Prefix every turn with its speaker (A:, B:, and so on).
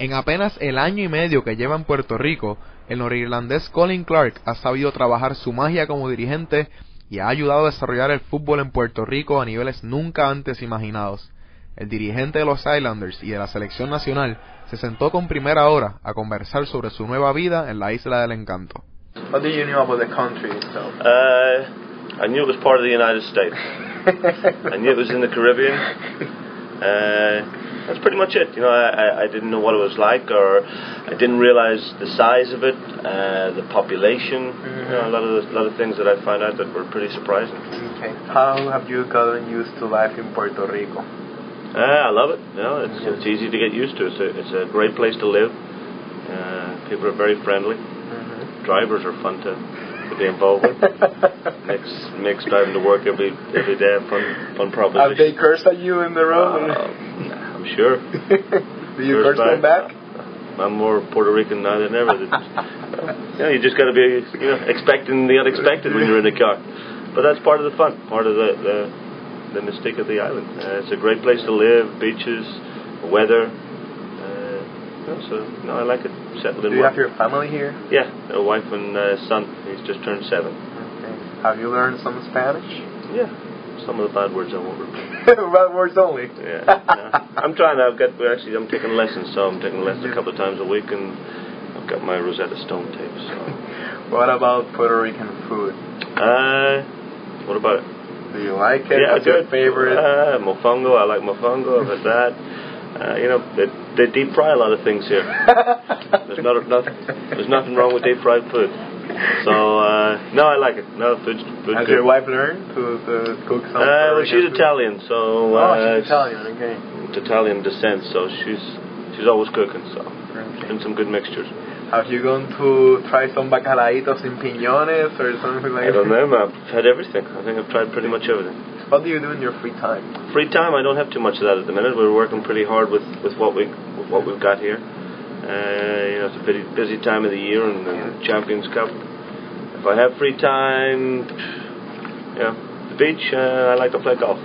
A: En apenas el año y medio que lleva en Puerto Rico, el norirlandés Colin Clark ha sabido trabajar su magia como dirigente y ha ayudado a desarrollar el fútbol en Puerto Rico a niveles nunca antes imaginados. El dirigente de los Islanders y de la selección nacional se sentó con primera hora a conversar sobre su nueva vida en la Isla del Encanto.
B: What do you know about the country itself?
C: Uh, I knew it was part of the United States. I knew it was in the Caribbean. Uh, that's pretty much it. You know, I, I didn't know what it was like, or I didn't realize the size of it, uh, the population. Mm-hmm. You know, a lot of the, a lot of things that I found out that were pretty surprising.
B: Okay. How have you gotten used to life in Puerto Rico?
C: Uh, I love it. You know, it's it's easy to get used to. It's a it's a great place to live. Uh, people are very friendly. Mm-hmm. Drivers are fun to to be involved with. makes makes driving to work every every day a fun fun proposition.
B: Have they cursed at you in the road?
C: Uh, sure.
B: Do you curse them back?
C: I'm more Puerto Rican now than ever. you know, you just got to be, you know, expecting the unexpected when you're in the car. But that's part of the fun, part of the the, the mystique of the island. Uh, it's a great place to live, beaches, weather. Uh, you know, so no, I like it. Settled in.
B: Do you have your family here?
C: Yeah, a wife and uh, son. He's just turned seven.
B: Okay. Have you learned some Spanish?
C: Yeah, some of the bad words I won't repeat.
B: bad words only.
C: Yeah, yeah. I'm trying. I've got actually. I'm taking lessons, so I'm taking lessons a couple of times a week, and I've got my Rosetta Stone tape. So.
B: what about Puerto Rican food?
C: Uh, what about it?
B: Do you like it?
C: Yeah,
B: What's
C: good.
B: your favorite?
C: Uh, mofongo. I like mofongo. I've had that. Uh, you know, they, they deep fry a lot of things here. there's not, nothing. There's nothing wrong with deep fried food. So uh, no, I like it. No, food's, food's
B: Has
C: good.
B: your wife learned to, to cook some?
C: Uh, well, she's Italian, so
B: uh,
C: oh,
B: she's Italian. Okay.
C: It's Italian descent, so she's she's always cooking. So
B: okay.
C: and some good mixtures.
B: Have you gone to try some bacalaitos in piñones or something like
C: that? I don't know. I've had everything. I think I've tried pretty much everything.
B: What do you do in your free time?
C: Free time, I don't have too much of that at the minute. We're working pretty hard with, with what we with what we've got here. Uh, you know, it's a busy busy time of the year and the. Champions Cup. If I have free time, yeah, the beach, uh, I like to play golf.